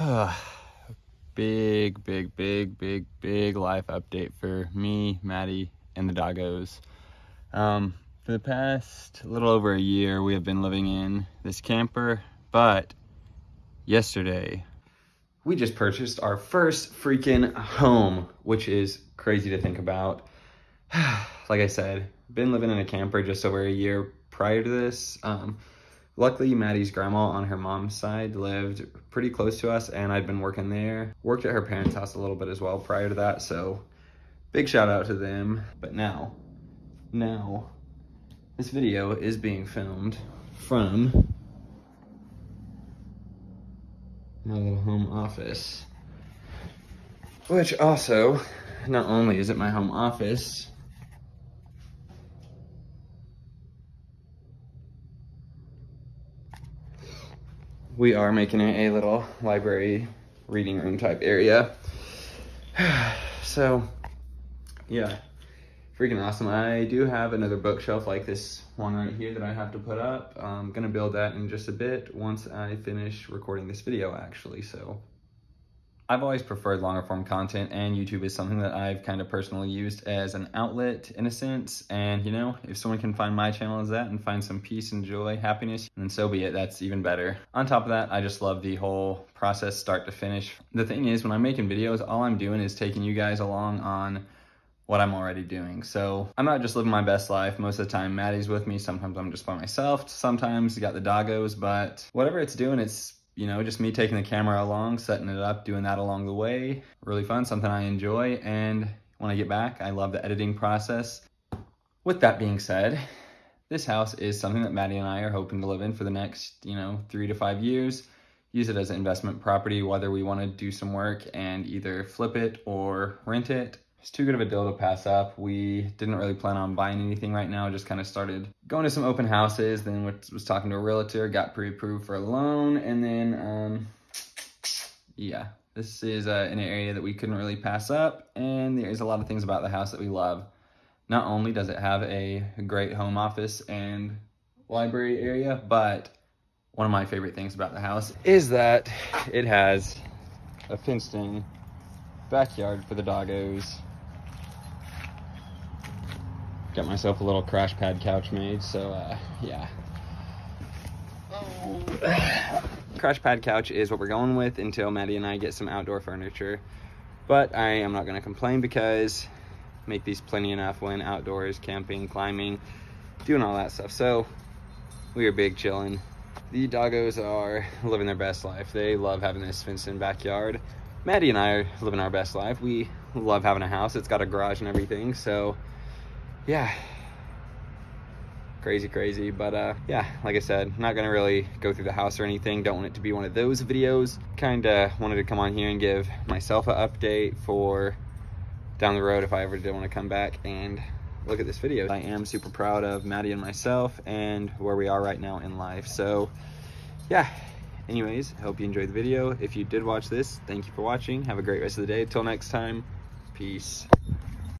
big, big, big, big, big life update for me, Maddie, and the doggos. Um, for the past little over a year, we have been living in this camper, but yesterday, we just purchased our first freaking home, which is crazy to think about. like I said, been living in a camper just over a year prior to this. Um, luckily, Maddie's grandma on her mom's side lived pretty close to us and I'd been working there. Worked at her parents' house a little bit as well prior to that, so big shout out to them. But now, now, this video is being filmed from my little home office. Which also, not only is it my home office, we are making it a little library reading room type area. so, yeah, freaking awesome. I do have another bookshelf like this one right here that I have to put up. I'm gonna build that in just a bit once I finish recording this video actually, so I've always preferred longer form content and YouTube is something that I've kind of personally used as an outlet in a sense. And you know, if someone can find my channel as that and find some peace and joy, happiness, then so be it, that's even better. On top of that, I just love the whole process start to finish. The thing is, when I'm making videos, all I'm doing is taking you guys along on what I'm already doing. So I'm not just living my best life. Most of the time, Maddie's with me. Sometimes I'm just by myself. Sometimes got the doggos, but whatever it's doing, it's you know, just me taking the camera along, setting it up, doing that along the way. Really fun, something I enjoy. And when I get back, I love the editing process. With that being said, this house is something that Maddie and I are hoping to live in for the next, you know, three to five years. Use it as an investment property, whether we want to do some work and either flip it or rent it it's too good of a deal to pass up. We didn't really plan on buying anything right now, just kind of started going to some open houses, then was talking to a realtor, got pre-approved for a loan, and then, um, yeah, this is uh, an area that we couldn't really pass up, and there's a lot of things about the house that we love. Not only does it have a great home office and library area, but one of my favorite things about the house is that it has a fenced-in backyard for the doggos got myself a little crash pad couch made, so uh, yeah. crash pad couch is what we're going with until Maddie and I get some outdoor furniture. But I am not gonna complain because make these plenty enough when outdoors, camping, climbing, doing all that stuff. So we are big chilling. The doggos are living their best life. They love having this fenced-in backyard. Maddie and I are living our best life. We love having a house. It's got a garage and everything, so yeah. Crazy crazy but uh yeah like i said not gonna really go through the house or anything. Don't want it to be one of those videos. Kind of wanted to come on here and give myself an update for down the road if i ever did want to come back and look at this video. I am super proud of maddie and myself and where we are right now in life. So yeah. Anyways hope you enjoyed the video. If you did watch this thank you for watching. Have a great rest of the day. Until next time peace